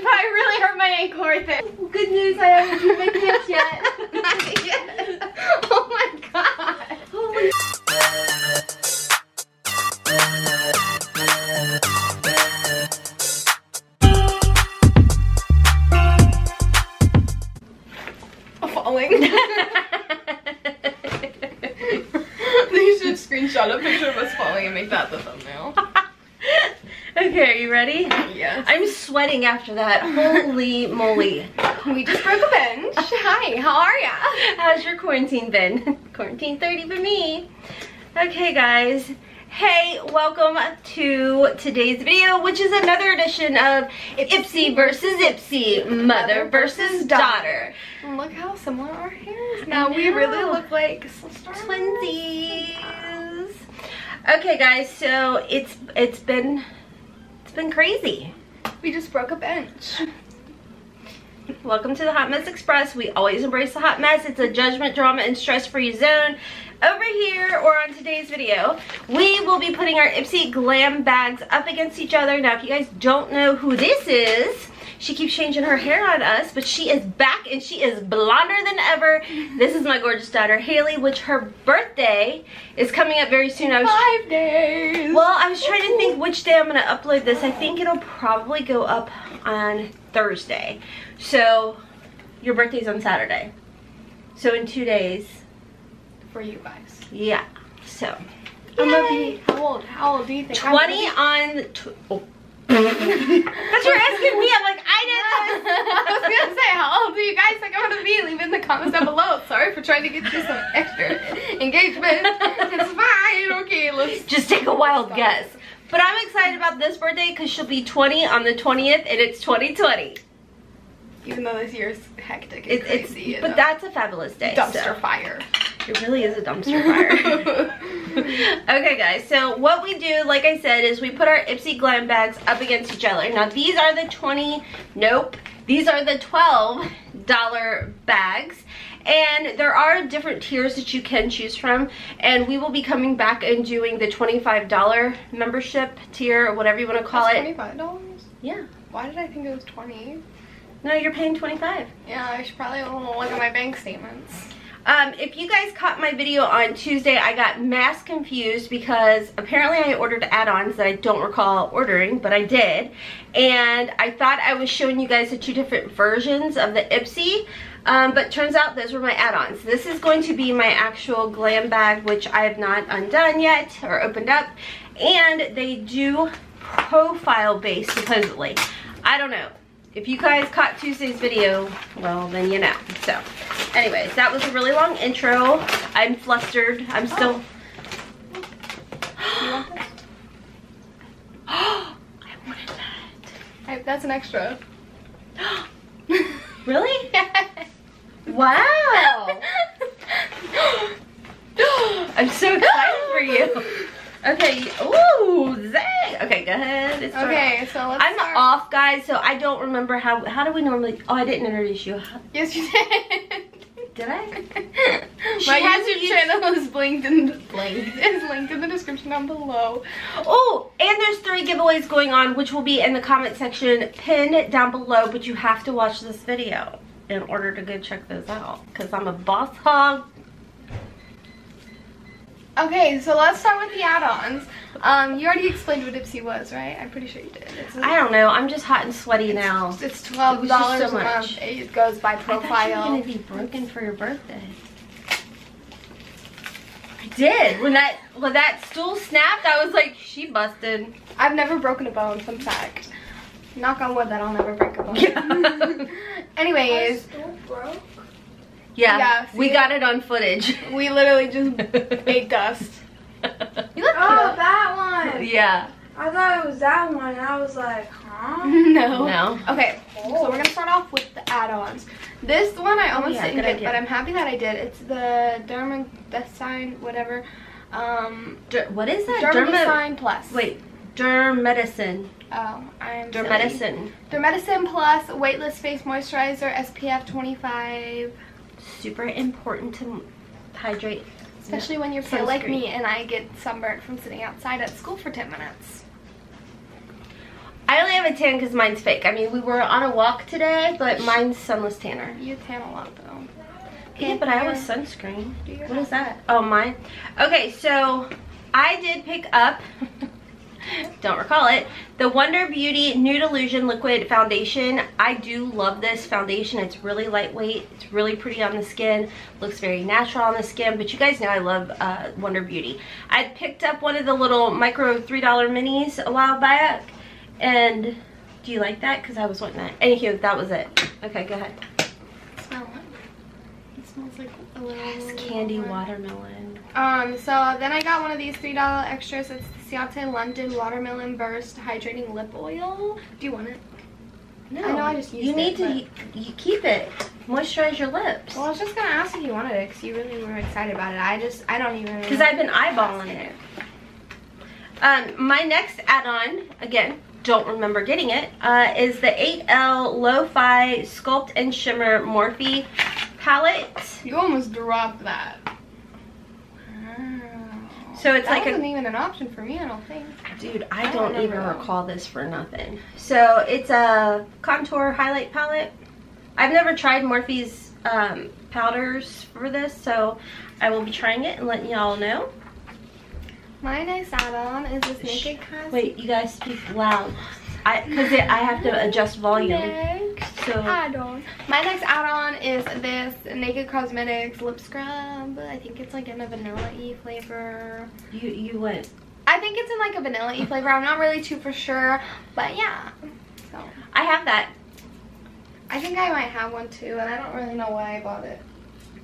it probably really hurt my ankle right there. Good news, I haven't peed my pants yet. Yes. Oh my god. Oh Holy Falling. you should screenshot a picture of us falling and make that the thumbnail. Okay, are you ready? Yes. I'm sweating after that. Holy moly. We just broke a bench. Hi, how are ya? How's your quarantine been? quarantine 30 for me. Okay, guys. Hey, welcome to today's video, which is another edition of Ipsy versus Ipsy, mother versus daughter. And look how similar our hair is now. We really look like Twinsies. Okay, guys, so it's it's been it's been crazy. We just broke a bench. Welcome to the Hot Mess Express. We always embrace the hot mess. It's a judgment, drama, and stress-free zone. Over here, or on today's video, we will be putting our Ipsy Glam bags up against each other. Now, if you guys don't know who this is, she keeps changing her hair on us, but she is back and she is blonder than ever. This is my gorgeous daughter, Hailey, which her birthday is coming up very soon. I was Five days. well, I was trying to think which day I'm going to upload this. I think it'll probably go up on Thursday. So, your birthday's on Saturday. So, in two days, for you guys. yeah. So, I'm gonna be how old? How old do you think? 20 on... Tw oh. That's what you're asking me. I'm like, I did this. I was gonna say, how old do you guys think I'm gonna be? Leave in the comments down below. Sorry for trying to get you some extra engagement. It's fine. Okay, let's. Just take a wild guess. But I'm excited about this birthday because she'll be 20 on the 20th and it's 2020. Even though this year's hectic and It, it's, crazy. and but a that's a fabulous day. dumpster so. fire. It really is a dumpster fire. okay guys, so what we do, like I said, is we put our Ipsy Glam bags up against each other. Now these are the 20, nope, these are the $12 bags. And there are different tiers that you can choose from. And we will be coming back and doing the $25 membership tier, or whatever you want to call That's it. Twenty-five dollars. Yeah. Why did I think it was twenty? No, you're paying 25 Yeah, I should probably look at my bank statements. Um, if you guys caught my video on Tuesday, I got mass confused because apparently I ordered add-ons that I don't recall ordering, but I did. And I thought I was showing you guys the two different versions of the Ipsy, um, but turns out those were my add-ons. This is going to be my actual glam bag, which I have not undone yet or opened up. And they do profile base supposedly. I don't know. If you guys caught Tuesday's video, well, then you know. So, anyways, that was a really long intro. I'm flustered. I'm still... You oh. want this? I wanted that. I, that's an extra. Really? Wow. I'm so excited for you. Okay. Ooh. Okay, go ahead. It's okay, off. so I'm start. off, guys, so I don't remember how. How do we normally? Oh, I didn't introduce you. Yes, you did. Did I? My YouTube used- channel is linked in linked is linked in the description down below. Oh, and there's three giveaways going on, which will be in the comment section pinned down below, but you have to watch this video in order to go check those out, because I'm a boss hog. Okay, so let's start with the add-ons. Um, you already explained what Ipsy was, right? I'm pretty sure you did. It's a- I don't know, I'm just hot and sweaty now. It's twelve It dollars so a much. month. It goes by profile. I thought you were profile. gonna be broken for your birthday. I did. When that when that stool snapped, I was like, she busted. I've never broken a bone. Fun fact. Knock on wood that I'll never break a bone. Yeah. Anyways, Yeah, Yeah, we see? got it on footage. we literally just ate dust. You look Oh, cute. that one. yeah. I thought it was that one. and I was like, huh? no. No. Okay, so we're gonna start off with the add-ons. This one I almost Oh, yeah, didn't get, idea. but I'm happy that I did. It's the Dermodesine, whatever. Um, Der- what is that? Derma- Dermodesine Plus. Wait, Dermedicine. Oh, I'm silly. Dermedicine. Dermedicine Plus Weightless Face Moisturizer SPF 25. Super important to hydrate. Especially when you're pale like me and I get sunburnt from sitting outside at school for 10 minutes. I only have a tan because mine's fake. I mean, we were on a walk today, but mine's sunless tanner. You tan a lot though. Yeah, but I have a sunscreen. What is that? Oh, mine. Okay, so I did pick up, don't recall it, the Wonder Beauty Nude Illusion Liquid Foundation. I do love this foundation. It's really lightweight. It's really pretty on the skin. Looks very natural on the skin, but you guys know I love uh, Wonder Beauty. I picked up one of the little micro $3 minis a while back, and do you like that? Because I was wanting that. Anywho, that was it. Okay, go ahead. Smell it. It smells like a little It's candy watermelon. Um, so then I got one of these three dollar extras. It's Ciate London Watermelon Burst Hydrating Lip Oil. Do you want it? No, I know I just you used need it, to you keep it. Moisturize your lips. Well, I was just gonna ask if you wanted it because you really were excited about it. I just, I don't even. Because I've been eyeballing it. Um, my next add-on, again, don't remember getting it, uh, is the 8L Lo-Fi Sculpt and Shimmer Morphe palette. You almost dropped that. So it's that like a wasn't even an option for me. I don't think. Dude, I, I don't don't even recall this for nothing. So it's a contour highlight palette. I've never tried Morphe's um, powders for this, so I will be trying it and letting y'all know. My next add-on is this Naked Cosmetics. Wait, you guys speak loud. I because I have to adjust volume. Next So add-on. My next add-on is this Naked Cosmetics lip scrub. I think it's like in a vanilla-y flavor. you you went. I think it's in like a vanilla-y flavor. I'm not really too for sure, but yeah. So I have that. I think I might have one too, and I don't really know why I bought it.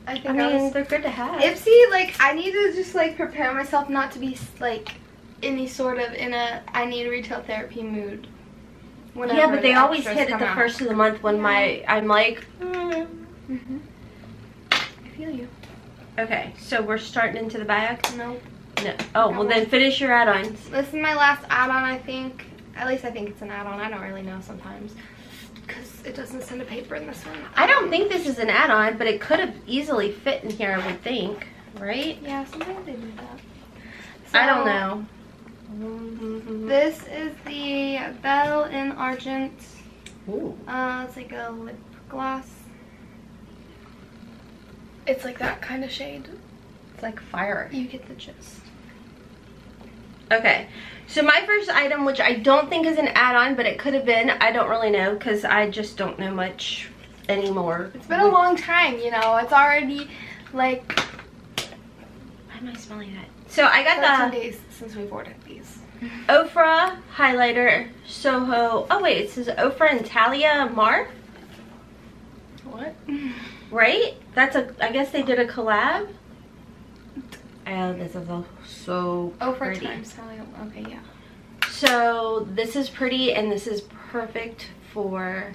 I think I I, mean, was. they're good to have. Ipsy, like I need to just like prepare myself not to be like any sort of in a I need retail therapy mood. Yeah, but they the always hit at the out. first of the month when Yeah. my I'm like. mm. Mhm. I feel you. Okay, so we're starting into the bag. Nope. No. Oh well, then finish your add-ons. This is my last add-on, I think. At least I think it's an add-on. I don't really know sometimes. Because it doesn't send a paper in this one. I don't think this is an add-on, but it could have easily fit in here, I would think. Right? Yeah, sometimes they do that. I don't know. This is the Belle en Argent. Ooh. Uh, it's like a lip gloss. It's like that kind of shade. It's like fire. You get the gist. Okay, so my first item, which I don't think is an add-on, but it could have been, I don't really know, because I just don't know much anymore. It's been a long time, you know. It's already like Why am I smelling that? So I 13 got days since we've ordered these. the Ofra highlighter Soho. Oh wait, it says Ofra and Talia Mar, What? right? That's a. I guess they did a collab. Oh, this is a, so for pretty. time Sally. Okay, yeah. So this is pretty, and this is perfect for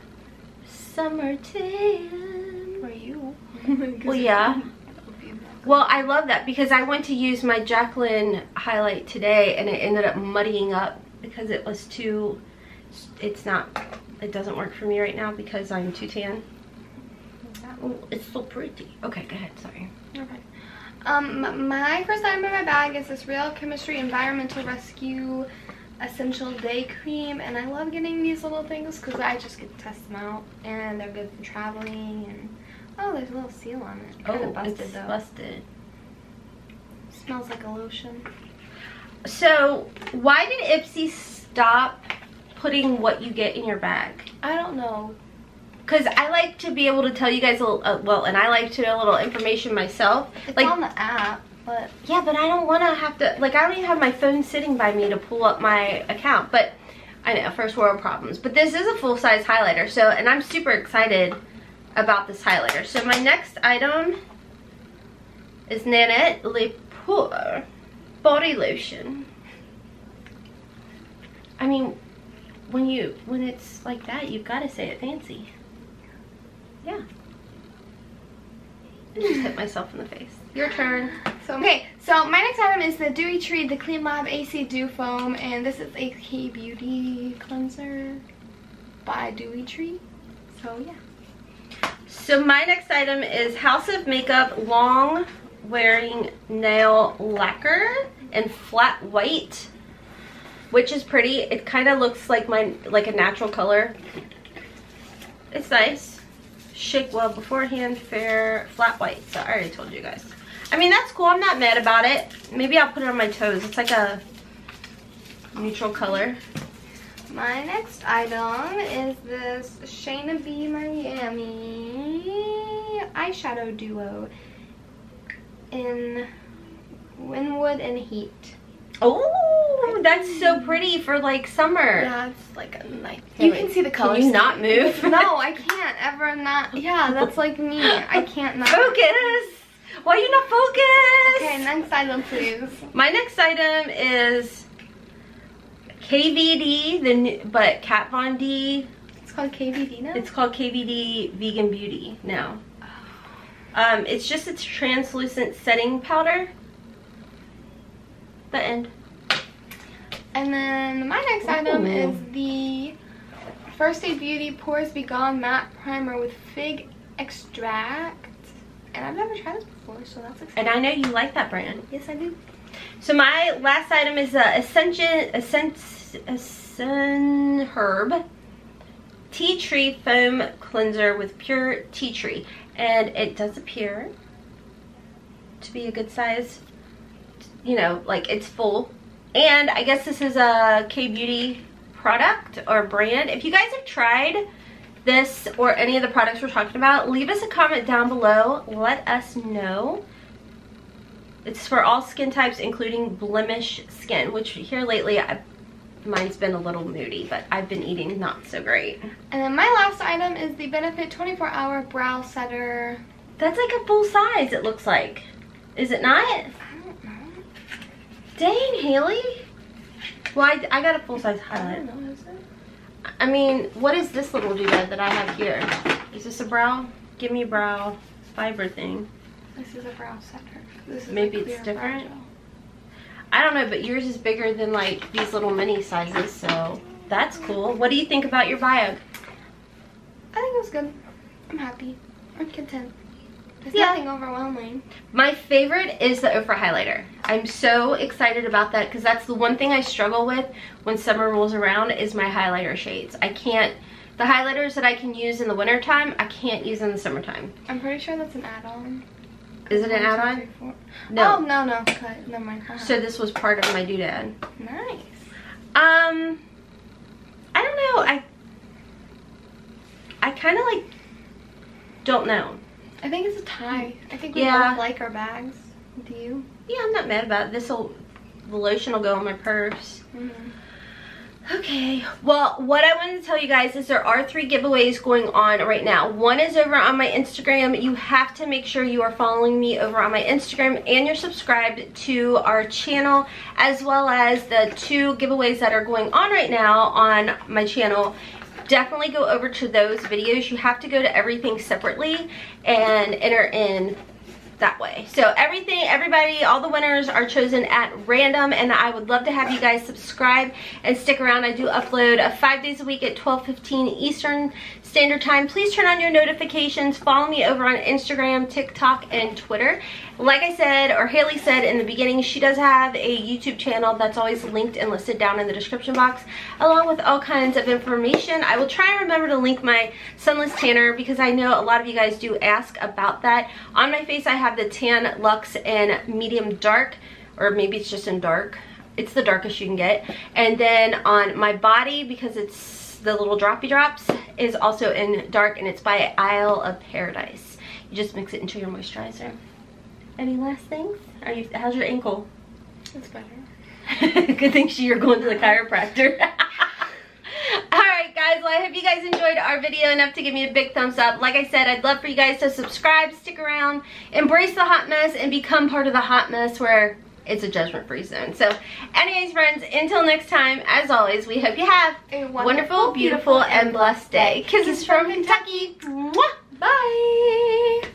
summer tan. For you. Well, yeah. Well, I love that because I went to use my Jaclyn highlight today and it ended up muddying up because it was too, it's not, it doesn't work for me right now because I'm too tan. Oh, it's so pretty. Okay, go ahead, sorry. Okay. Um, my first item in my bag is this Real Chemistry Environmental Rescue Essential Day Cream, and I love getting these little things because I just get to test them out, and they're good for traveling. And oh, there's a little seal on it. Kind oh, busted it's though. busted. Smells like a lotion. So, why did Ipsy stop putting what you get in your bag? I don't know. Because I like to be able to tell you guys a little, uh, well, and I like to know a little information myself. It's like, on the app, but Yeah, but I don't want to have to, like, I don't even have my phone sitting by me to pull up my account. But I know, first world problems. But this is a full-size highlighter, so, and I'm super excited about this highlighter. So my next item is Nanette Le Pour Body Lotion. I mean, when you, when it's like that, you've got to say it fancy. Yeah. I just hit myself in the face. Your turn. So okay, so my next item is the Dewytree, the Clean Lab AC Dew Foam, and this is a K Beauty cleanser by Dewytree. So yeah. So my next item is House of Makeup Long Wearing Nail Lacquer in flat white. which is pretty. It kind of looks like my like a natural color. It's nice. Shake well beforehand, fair, flat white. So I already told you guys. I mean, that's cool. I'm not mad about it. Maybe I'll put it on my toes. It's like a neutral color. My next item is this Shayna B Miami eyeshadow duo in Wynwood and Heat. Oh, that's so pretty for like summer. Yeah, it's like a nice. Hey, You wait, can see the can colors. you not move? no, I can't ever not. Yeah, that's like me. I can't not. Focus! Why you not focused? Okay, next item, please. My next item is KVD, the new, but Kat Von D. It's called KVD now. It's called KVD Vegan Beauty now. Um, it's just a translucent setting powder. The end. And then my next item is the First Aid Beauty Pores Be Gone Matte Primer with Fig Extract. And I've never tried this before, so that's exciting. And I know you like that brand. yes, I do. So my last item is a Ascension, Ascent, Ascent Herb Tea Tree Foam Cleanser with pure tea tree. And it does appear to be a good size, you know, like it's full. And I guess this is a K-Beauty product or brand. If you guys have tried this or any of the products we're talking about, leave us a comment down below. Let us know. It's for all skin types, including blemish skin, which here lately, I, mine's been a little moody, but I've been eating not so great. And then my last item is the Benefit 24 Hour Brow Setter. That's like a full size, it looks like. Is it not? I don't know. Dang, Hailey. Well, I, I got a full size I highlight. don't know, is it? I mean, what is this little doodad that I have here? Is this a brow? Give me brow fiber thing. This is a brow setter. This is a Maybe it's brow different? gel. I don't know, but yours is bigger than like these little mini sizes, so that's cool. What do you think about your Viog? I think it was good. I'm happy. I'm content. There's Yeah. nothing overwhelming. My favorite is the Ofra highlighter. I'm so excited about that because that's the one thing I struggle with when summer rolls around is my highlighter shades. I can't, the highlighters that I can use in the wintertime, I can't use in the summertime. I'm pretty sure that's an add-on. Is it an add-on? No. Oh, no, no. Cut. Never mind. Uh-huh. So this was part of my doodad. nice. Um, I don't know. I, I kind of like, don't know. I think it's a tie. I think we Yeah. both like our bags. Do you? Yeah, I'm not mad about it. This will, the lotion will go in my purse. Mm-hmm. Okay, well, what I wanted to tell you guys is there are three giveaways going on right now. One is over on my Instagram. You have to make sure you are following me over on my Instagram and you're subscribed to our channel, as well as the two giveaways that are going on right now on my channel. Definitely go over to those videos. You have to go to everything separately and enter in that way. So everything, everybody, all the winners are chosen at random and I would love to have you guys subscribe and stick around. I do upload uh, five days a week at 12.15 Eastern Standard Time. Please turn on your notifications. Follow me over on Instagram, TikTok, and Twitter. Like I said, or Hailey said in the beginning, she does have a YouTube channel that's always linked and listed down in the description box, along with all kinds of information. I will try and remember to link my Sunless Tanner because I know a lot of you guys do ask about that. On my face, I have the Tan Luxe in medium dark, or maybe it's just in dark. It's the darkest you can get. And then on my body, because it's the little droppy drops, is also in dark and it's by Isle of Paradise. You just mix it into your moisturizer. Any last things? Are you? How's your ankle? It's better. Good thing you're going to the chiropractor. Alright guys, well I hope you guys enjoyed our video enough to give me a big thumbs up. Like I said, I'd love for you guys to subscribe, stick around, embrace the hot mess, and become part of the hot mess where it's a judgment-free zone. So anyways friends, until next time, as always, we hope you have A a wonderful, beautiful, and blessed day. Kisses from Kentucky. Mwah! Bye.